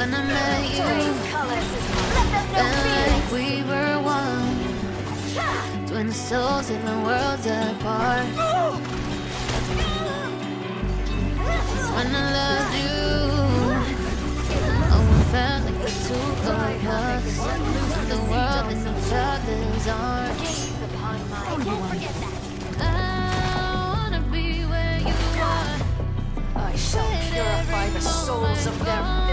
when I met you. Felt like we were one. Twin souls, even worlds apart. When I loved you, oh, it felt like the two of us. The world in each other's arms. I wanna be where you are. I shall purify the souls of their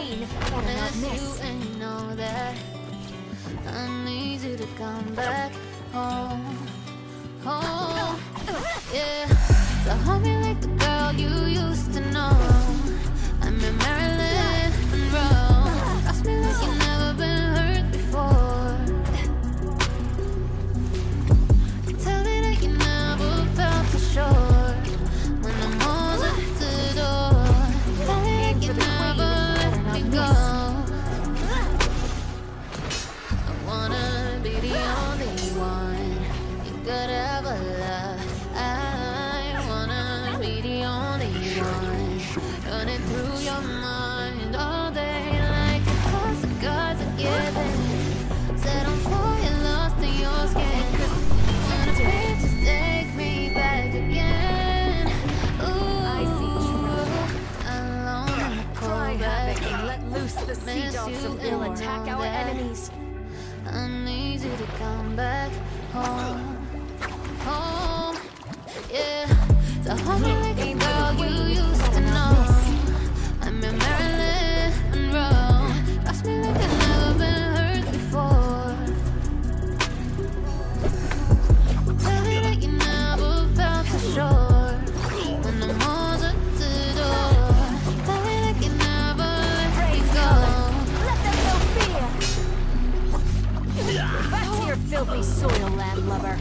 queen. Better not miss. and you know that I need you to come back could ever love. I wanna be the only one running through your mind all day like a cause the gods giving. Set on fire, lost in your skin. Wanna be just take me back again. Ooh, I see alone in the Cry havoc and let loose the sea dogs of will attack our enemies. I need you to come back home, So hold me like for the girl you used to know. I'm in Marilyn Monroe. Trust me like I've never been hurt before. Tell me that you never felt so sure when I'm at the door. Tell me that you never let me go. Back to your filthy soil, landlubber.